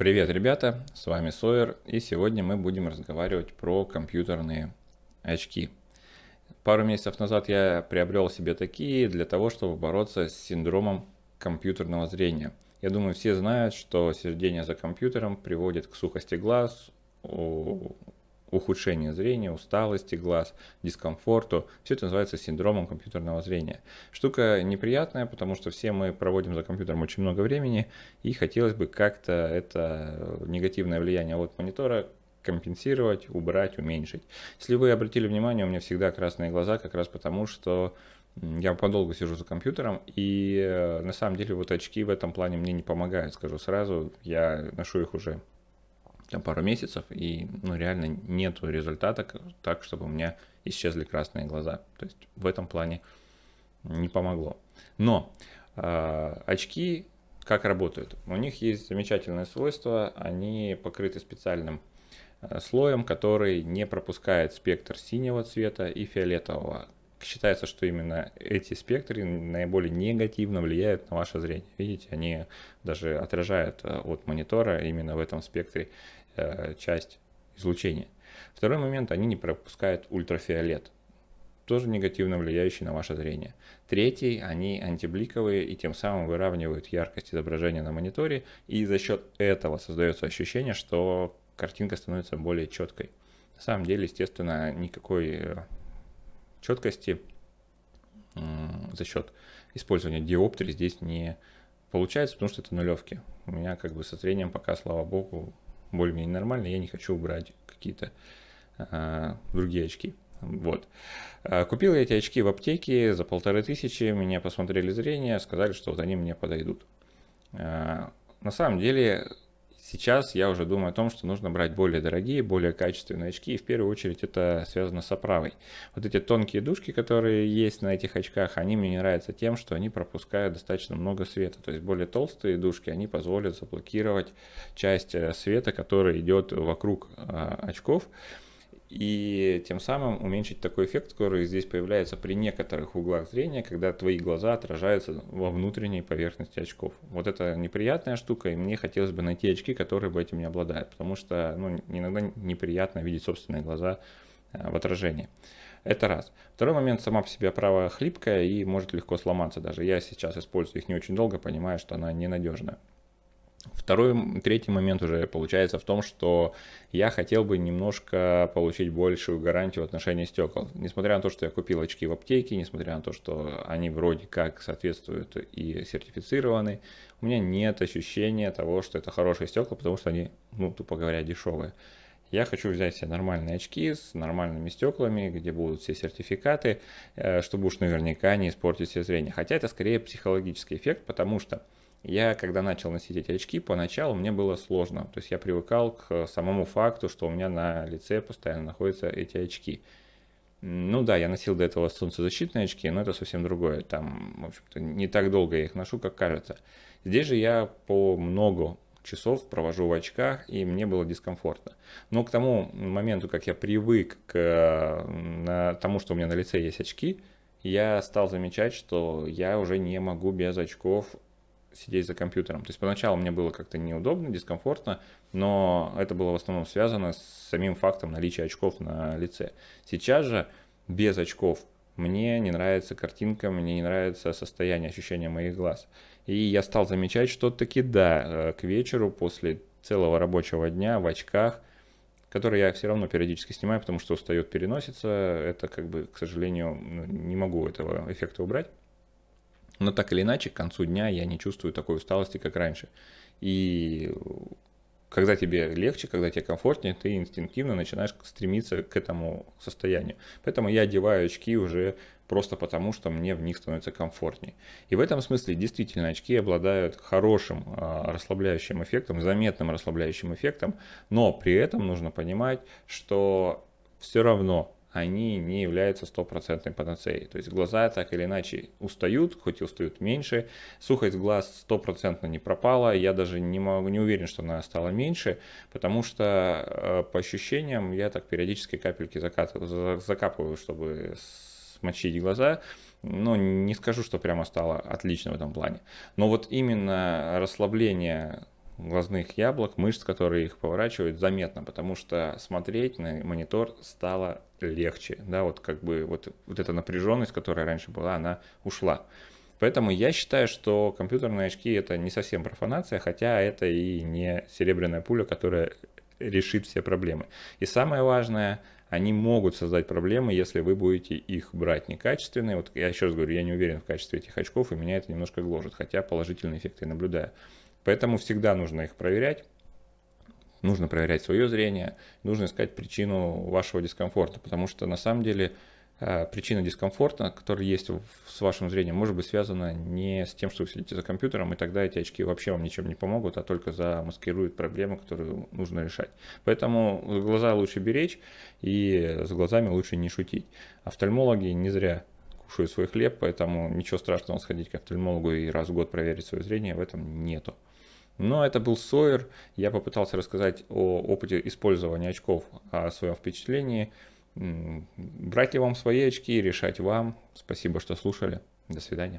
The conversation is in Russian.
Привет, ребята, с вами Сойер, и сегодня мы будем разговаривать про компьютерные очки. Пару месяцев назад я приобрел себе такие для того, чтобы бороться с синдромом компьютерного зрения. Я думаю, все знают, что сидение за компьютером приводит к сухости глаз, ухудшение зрения, усталости глаз, дискомфорту. Все это называется синдромом компьютерного зрения. Штука неприятная, потому что все мы проводим за компьютером очень много времени, и хотелось бы как-то это негативное влияние от монитора компенсировать, убрать, уменьшить. Если вы обратили внимание, у меня всегда красные глаза, как раз потому, что я подолгу сижу за компьютером, и э, на самом деле вот очки в этом плане мне не помогают, скажу сразу. Я ношу их уже там, пару месяцев, и ну, реально нету результата так, чтобы у меня исчезли красные глаза. То есть в этом плане не помогло. Но э, очки как работают? У них есть замечательное свойство, они покрыты специальным э, слоем, который не пропускает спектр синего цвета и фиолетового. Считается, что именно эти спектры наиболее негативно влияют на ваше зрение. Видите, они даже отражают э, от монитора именно в этом спектре Э, часть излучения. Второй момент, они не пропускают ультрафиолет, тоже негативно влияющий на ваше зрение. Третий, они антибликовые и тем самым выравнивают яркость изображения на мониторе, и за счет этого создается ощущение, что картинка становится более четкой. На самом деле, естественно, никакой э, четкости за счет использования диоптрии здесь не получается, потому что это нулевки. У меня как бы со зрением пока, слава богу, более-менее нормально, я не хочу убрать какие-то а, другие очки. Вот. А, купил я эти очки в аптеке за полторы тысячи, меня посмотрели зрение, сказали, что вот они мне подойдут. А, на самом деле Сейчас я уже думаю о том, что нужно брать более дорогие, более качественные очки, и в первую очередь это связано с оправой. Вот эти тонкие дужки, которые есть на этих очках, они мне не нравятся тем, что они пропускают достаточно много света. То есть более толстые дужки, они позволят заблокировать часть э, света, который идет вокруг а, очков и тем самым уменьшить такой эффект, который здесь появляется при некоторых углах зрения, когда твои глаза отражаются во внутренней поверхности очков. Вот это неприятная штука, и мне хотелось бы найти очки, которые бы этим не обладают, потому что ну, иногда неприятно видеть собственные глаза э, в отражении. Это раз. Второй момент, сама по себе оправа хлипкая и может легко сломаться даже. Я сейчас использую их не очень долго, понимаю, что она ненадежная. Второй, третий момент уже получается в том, что я хотел бы немножко получить большую гарантию в отношении стекол. Несмотря на то, что я купил очки в аптеке, несмотря на то, что они вроде как соответствуют и сертифицированы, у меня нет ощущения того, что это хорошие стекла, потому что они, ну, тупо говоря, дешевые. Я хочу взять себе нормальные очки с нормальными стеклами, где будут все сертификаты, э, чтобы уж наверняка не испортить себе зрение. Хотя это скорее психологический эффект, потому что я, когда начал носить эти очки, поначалу мне было сложно. То есть я привыкал к самому факту, что у меня на лице постоянно находятся эти очки. Ну да, я носил до этого солнцезащитные очки, но это совсем другое. Там, в общем-то, не так долго я их ношу, как кажется. Здесь же я по много часов провожу в очках, и мне было дискомфортно. Но к тому моменту, как я привык к на тому, что у меня на лице есть очки, я стал замечать, что я уже не могу без очков сидеть за компьютером. То есть поначалу мне было как-то неудобно, дискомфортно, но это было в основном связано с самим фактом наличия очков на лице. Сейчас же без очков мне не нравится картинка, мне не нравится состояние, ощущения моих глаз. И я стал замечать, что таки да, э, к вечеру после целого рабочего дня в очках, которые я все равно периодически снимаю, потому что устает переносится, это как бы, к сожалению, ну, не могу этого эффекта убрать. Но так или иначе, к концу дня я не чувствую такой усталости, как раньше. И когда тебе легче, когда тебе комфортнее, ты инстинктивно начинаешь стремиться к этому состоянию. Поэтому я одеваю очки уже просто потому, что мне в них становится комфортнее. И в этом смысле действительно очки обладают хорошим э, расслабляющим эффектом, заметным расслабляющим эффектом, но при этом нужно понимать, что все равно они не являются стопроцентной панацеей. То есть глаза так или иначе устают, хоть и устают меньше. Сухость глаз стопроцентно не пропала. Я даже не, могу, не уверен, что она стала меньше, потому что э, по ощущениям я так периодически капельки закатываю, закапываю, чтобы смочить глаза. Но не скажу, что прямо стало отлично в этом плане. Но вот именно расслабление глазных яблок, мышц, которые их поворачивают, заметно, потому что смотреть на монитор стало легче, да, вот как бы вот, вот эта напряженность, которая раньше была, она ушла. Поэтому я считаю, что компьютерные очки это не совсем профанация, хотя это и не серебряная пуля, которая решит все проблемы. И самое важное, они могут создать проблемы, если вы будете их брать некачественные. Вот я еще раз говорю, я не уверен в качестве этих очков, и меня это немножко гложет, хотя положительные эффекты наблюдаю. Поэтому всегда нужно их проверять. Нужно проверять свое зрение, нужно искать причину вашего дискомфорта, потому что на самом деле а, причина дискомфорта, которая есть с вашим зрением, может быть связана не с тем, что вы сидите за компьютером, и тогда эти очки вообще вам ничем не помогут, а только замаскируют проблемы, которые нужно решать. Поэтому глаза лучше беречь, и с глазами лучше не шутить. Офтальмологи не зря кушают свой хлеб, поэтому ничего страшного сходить к офтальмологу и раз в год проверить свое зрение в этом нету. Но это был Сойер. Я попытался рассказать о опыте использования очков, о своем впечатлении – Брать ли вам свои очки, решать вам. Спасибо, что слушали. До свидания.